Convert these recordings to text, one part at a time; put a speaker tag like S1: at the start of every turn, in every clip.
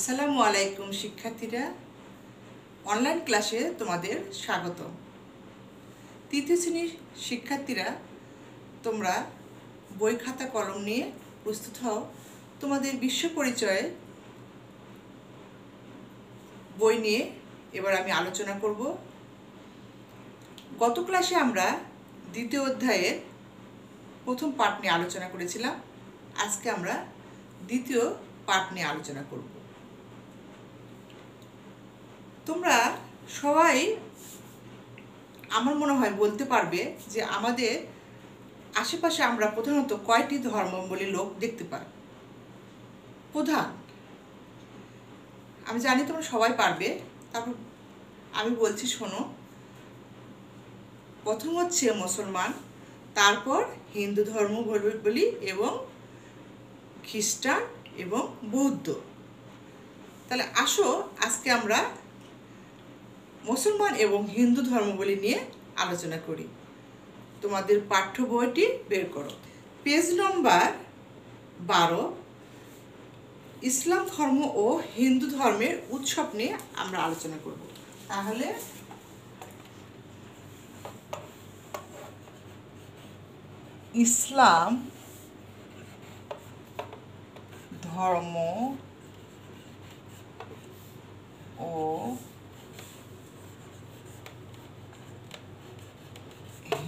S1: আসসালামু আলাইকুম, শিক্ষার্থীরা। অনলাইন ক্লাসে তোমাদের স্বাগত তৃতীয় শ্রেণির শিক্ষার্থীরা, তোমরা বই খাতা কলম নিয়ে প্রস্তুত হও। তোমাদের বিশ্ব পরিচয়ে বই নিয়ে এবার আমি আলোচনা করব। গত ক্লাসে আমরা দ্বিতীয় অধ্যায়ের প্রথম পাঠ নিয়ে আলোচনা করেছিলাম। আজকে আমরা দ্বিতীয় পাঠ নিয়ে আলোচনা করব। তোমরা সবাই আমার মনে হয় বলতে পারবে যে আমাদের আশেপাশে আমরা প্রধানত কয়টি ধর্মাবলী লোক দেখতে পাই? প্রধান। আমি জানি তোমরা সবাই পারবে। তারপর আমি বলছি, শোনো। প্রথম হচ্ছে মুসলমান, তারপর হিন্দু ধর্ম বলি এবং খ্রিস্টান এবং বৌদ্ধ। তাহলে আসো, আজকে আমরা মুসলমান এবং হিন্দু ধর্মগুলি নিয়ে আলোচনা করি। তোমাদের পাঠ্য বইটি বের করো। পেজ নম্বর বারো, ইসলাম ধর্ম ও হিন্দু ধর্মের উৎসব নিয়ে আমরা আলোচনা করব। তাহলে ইসলাম ধর্ম ও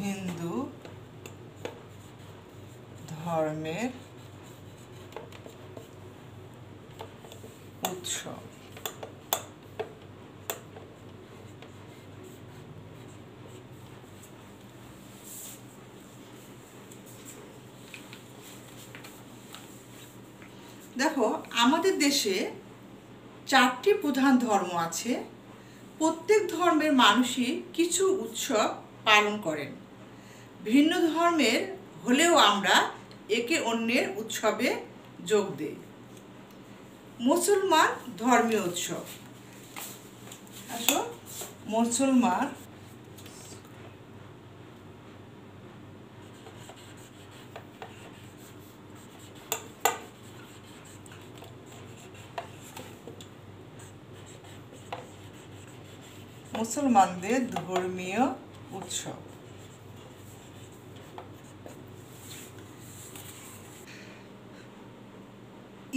S1: হিন্দু ধর্মের উৎসব দেখো, আমাদের দেশে চারটি প্রধান ধর্ম আছে। প্রত্যেক ধর্মের মানুষই কিছু উৎসব পালন করেন। ভিন্ন ধর্মের হলেও আমরা একে অন্যের উৎসবে যোগ দিই। মুসলমান ধর্মীয় উৎসব। আসো, মুসলমান মুসলমানদের ধর্মীয় উৎসব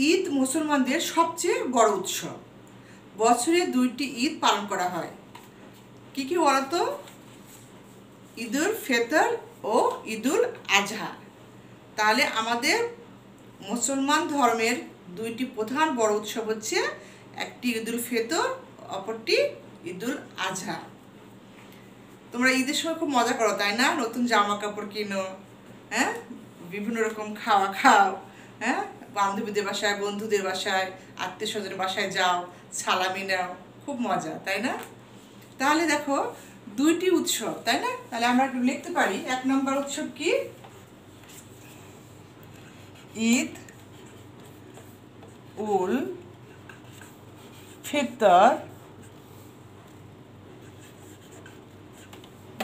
S1: ঈদ মুসলমানদের সবচেয়ে বড় উৎসব। বছরে দুইটি ঈদ পালন করা হয়। কি কি বলতো? ঈদুল ফেতর ও ঈদুল আজহা। তাহলে আমাদের মুসলমান ধর্মের দুইটি প্রধান বড় উৎসব হচ্ছে একটি ঈদুল ফেতর, অপরটি ঈদুল আজহা। তোমরা ঈদের সময় খুব মজা করো, তাই না? নতুন জামা কাপড় কিনো হ্যাঁ? বিভিন্ন রকম খাওয়া খাও। হ্যাঁ? বান্ধবীদের বাসায়, বন্ধুদের বাসায় আত্মীয় স্বজনের বাসায় যাও, সালামি নাও, খুব মজা, তাই না? তাহলে দেখো, দুইটি উৎসব, তাই না? তাহলে আমরা একটু লিখতে পারি, এক নম্বর উৎসব কি? ঈদ, উল ফিতর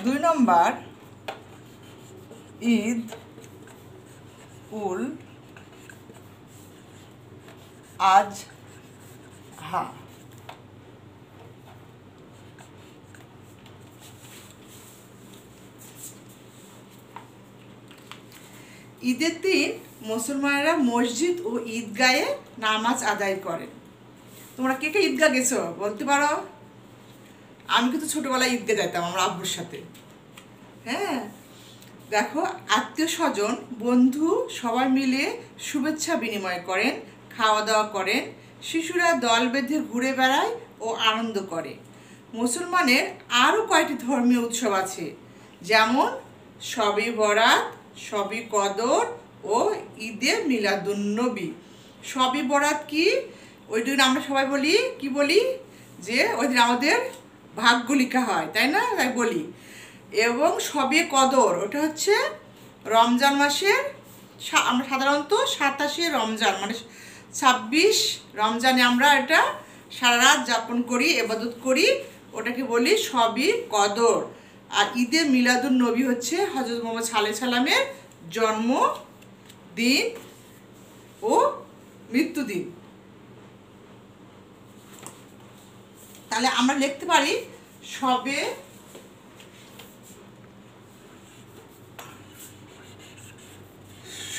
S1: দুই নম্বর, ঈদ, উল আজ হা ঈদের দিন মুসলমানেরা মসজিদ ও ঈদগাহে নামাজ আদায় করেন। তোমরা কে কে ঈদগাহ গেছো? বলতে পারো? আমি কিন্তু ছোটোবেলায় ঈদগাহ যেতাম আমার আব্বুর সাথে। হ্যাঁ। দেখো, আত্মীয় স্বজন, বন্ধু সবাই মিলে শুভেচ্ছা বিনিময় করেন। খাওয়া দাওয়া করেন শিশুরা দল বেঁধে ঘুরে বেড়ায় ও আনন্দ করে। মুসলমানের আরও কয়েকটি ধর্মীয় উৎসব আছে? যেমন সবই বরাত সবই কদর ও ঈদে মিলাদুন্নবী। সবই বরাত কি? ওই দিন আমরা সবাই বলি, কি বলি? যে ওই দিন আমাদের ভাগ্য হয়, তাই না? তাই বলি। এবং সবে কদর, ওটা হচ্ছে রমজান মাসের আমরা সাধারণত সাতাশে রমজান মানে ছাব্বিশ, রমজানে আমরা এটা সারা রাত যাপন করি এবাদত করি, ওটাকে বলি সবই কদর। আর ঈদে মিলাদুল নবী হচ্ছে হজরত মোহাম্মদ সালে সালামের জন্ম দিন ও মৃত্যুদিন তাহলে আমরা লিখতে পারি সবে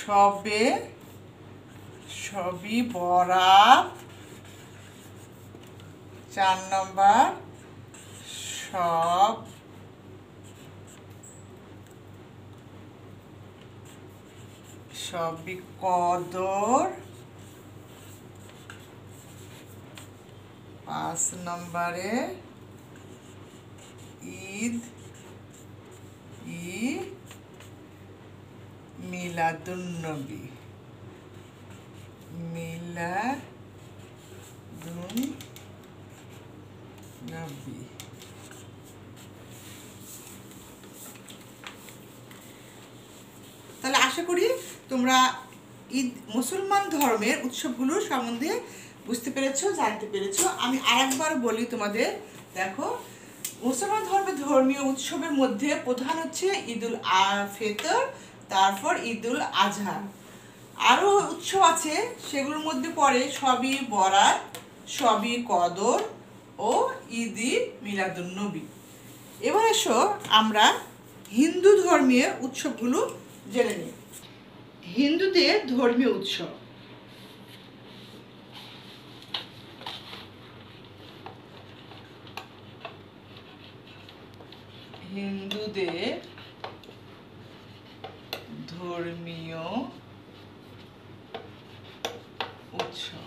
S1: সবে সবই বরাত চার নম্বর সব। সবই কদর। পাঁচ নম্বরে ঈদ। ই মিলাদুন্নবী মিলাদুন নবী তাহলে আশা করি তোমরা ঈদ মুসলমান ধর্মের উৎসবগুলোর সম্বন্ধে বুঝতে পেরেছ, জানতে পেরেছ। আমি আরেকবার বলি তোমাদের, দেখো, মুসলমান ধর্মের ধর্মীয় উৎসবের মধ্যে প্রধান হচ্ছে ঈদুল ফেতর, তারপর ঈদুল আজহা আরও উৎসব আছে, সেগুলোর মধ্যে পড়ে সবই বরাত, সবই কদর ও ঈদি মিলাদুন্নবী এবার এসো আমরা হিন্দু ধর্মীয় উৎসবগুলো জেনে নিই। হিন্দুদের ধর্মীয় উৎসব। হিন্দুদের ধর্মীয় উৎসব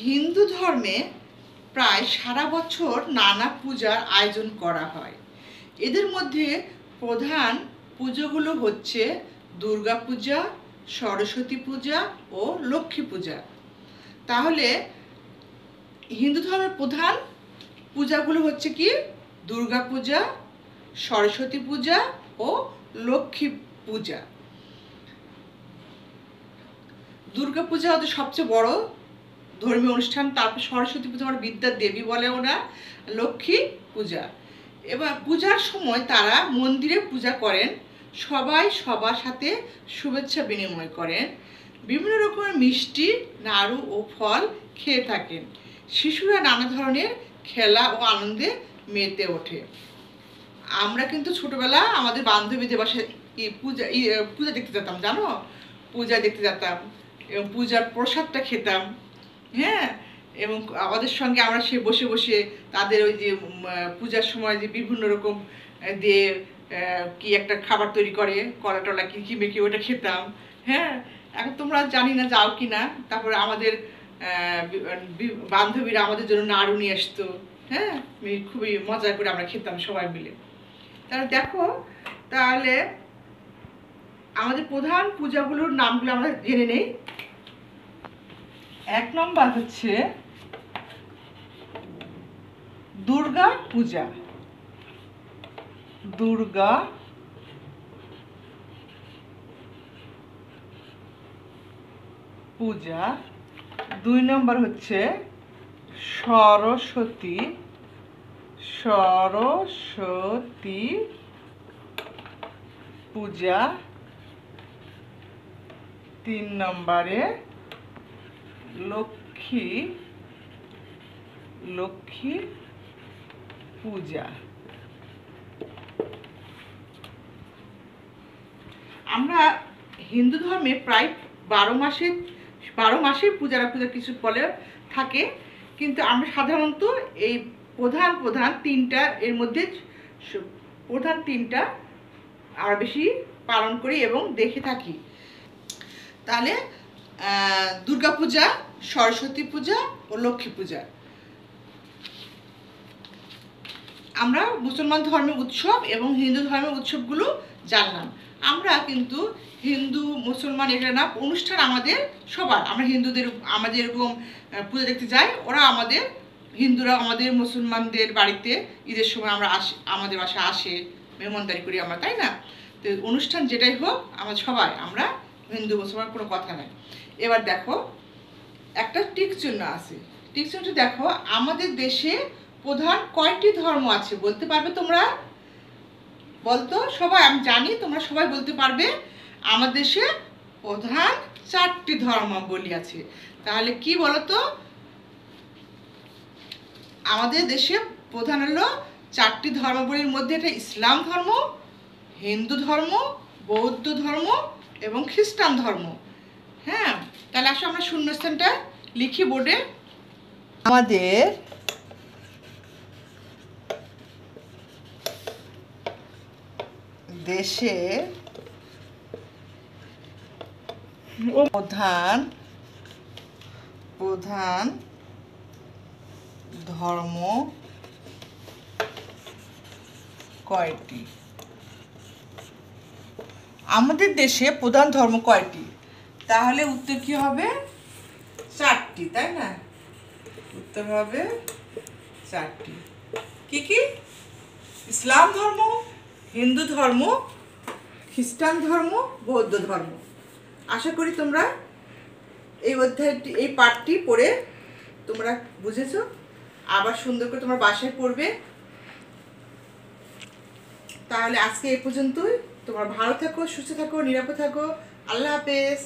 S1: হিন্দু ধর্মে প্রায় সারা বছর নানা পূজার আয়োজন করা হয়। এদের মধ্যে প্রধান পুজোগুলো হচ্ছে দুর্গা পূজা, সরস্বতী পূজা ও লক্ষ্মী পূজা। তাহলে হিন্দু ধর্মের প্রধান পূজাগুলো হচ্ছে কি? দুর্গা পূজা, সরস্বতী পূজা ও লক্ষ্মী পূজা। দুর্গা পূজা হচ্ছে সবচেয়ে বড় ধর্মীয় অনুষ্ঠান। তারপর সরস্বতী পূজা আমার বিদ্যার দেবী বলে ওরা, লক্ষ্মী পূজা। এবার পূজার সময় তারা মন্দিরে পূজা করেন। সবাই সবার সাথে শুভেচ্ছা বিনিময় করেন। বিভিন্ন রকমের মিষ্টি, নাড়ু ও ফল খেয়ে থাকেন। শিশুরা নানা ধরনের খেলা ও আনন্দে মেতে ওঠে। আমরা কিন্তু ছোটবেলা আমাদের বান্ধবীদের বাসায় পূজা, ই পূজা দেখতে যেতাম, জানো? পূজা দেখতে যেতাম, এবং পূজার প্রসাদটা খেতাম হ্যাঁ? এবং আমাদের সঙ্গে আমরা সে বসে বসে তাদের ওই যে পূজার সময় যে বিভিন্ন রকম দিয়ে কি একটা খাবার তৈরি করে কলা টলা কি কি মেখে ওটা খেতাম হ্যাঁ? এখন তোমরা জানি না, যাও কি না? তারপরে আমাদের বান্ধবীরা আমাদের জন্য নাড়ু নিয়ে আসতো হ্যাঁ? খুবই মজা করে আমরা খেতাম সবাই মিলে। তাহলে দেখো, তাহলে আমাদের প্রধান পূজাগুলোর নামগুলো আমরা জেনে নেই। এক নম্বর হচ্ছে দুর্গা পূজা। দুর্গা পূজা। দুই নম্বর হচ্ছে সরস্বতী সরস্বতী পূজা। তিন নম্বরে লক্ষ্মী লক্ষ্মী পূজা। আমরা হিন্দু ধর্মে প্রায় বারো মাসে বারো মাসে পূজারা পূজা কিছু বলে থাকে, কিন্তু আমরা সাধারণত এই প্রধান প্রধান তিনটা এর মধ্যে প্রধান তিনটা আমরা বেশি পালন করি এবং দেখে থাকি। তাহলে আহ, দুর্গাপূজা সরস্বতী পূজা ও লক্ষ্মী পূজা। আমরা মুসলমান ধর্মের উৎসব এবং হিন্দু ধর্মের উৎসবগুলো জানলাম। আমরা কিন্তু হিন্দু মুসলমান এটা না অনুষ্ঠান আমাদের সবার। আমরা হিন্দুদের আমাদের এরকম পুজো দেখতে যাই ওরা আমাদের হিন্দুরা আমাদের মুসলমানদের বাড়িতে ঈদের সময় আমরা আসি আমাদের বাসায় আসে মেহমানদারি করি আমরা তাই না? তো অনুষ্ঠান যেটাই হোক আমরা সবাই আমরা হিন্দু, মুসলমান কোনো কথা নাই। এবার দেখো, একটা টিক চিহ্ন আছে। টিক চিহ্নটা দেখো, আমাদের দেশে প্রধান কয়টি ধর্ম আছে বলতে পারবে তোমরা? বলতো? সবাই, আমি জানি, তোমরা সবাই বলতে পারবে আমাদের দেশে প্রধান চারটি ধর্মাবলী আছে। তাহলে কি বলতো? আমাদের দেশে প্রধান হলো চারটি ধর্মাবলীর মধ্যে, এটা ইসলাম ধর্ম, হিন্দু ধর্ম, বৌদ্ধ ধর্ম এবং খ্রিস্টান ধর্ম। হ্যাঁ তাহলে আসো আমরা শূন্যস্থানটা লিখি বোর্ডে। আমাদের দেশে প্রধান প্রধান ধর্ম কয়টি? আমাদের দেশে প্রধান ধর্ম কয়টি? তাহলে উত্তর কি হবে? চারটি, তাই না? উত্তর হবে চারটি। কি কি? ইসলাম ধর্ম, হিন্দু ধর্ম, খ্রিস্টান ধর্ম, বৌদ্ধ ধর্ম। আশা করি তোমরা এই অধ্যায়টি, এই পাঠটি পড়ে তোমরা বুঝেছ। আবার সুন্দর করে তোমরা বাসায় পড়বে। তাহলে আজকে এই পর্যন্তই। তোমরা ভালো থাকো সুস্থ থাকো নিরাপদ থাকো। আল্লাহ হাফেজ।